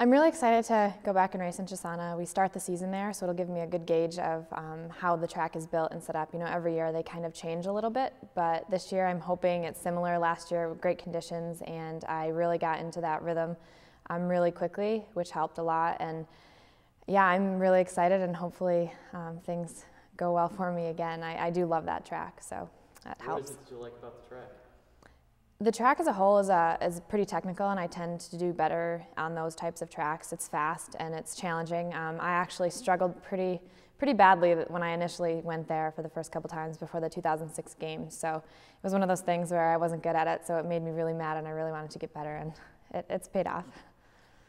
I'm really excited to go back and race in Cesana. We start the season there, so it'll give me a good gauge of um, how the track is built and set up. You know, every year they kind of change a little bit, but this year I'm hoping it's similar. Last year, great conditions, and I really got into that rhythm um, really quickly, which helped a lot. And yeah, I'm really excited, and hopefully um, things go well for me again. I, I, do love that track, so that helps. What is it that you like about the track? The track as a whole is, a, is pretty technical, and I tend to do better on those types of tracks. It's fast and it's challenging. Um, I actually struggled pretty pretty badly when I initially went there for the first couple times before the 2006 games. So it was one of those things where I wasn't good at it, so it made me really mad, and I really wanted to get better, and it, it's paid off.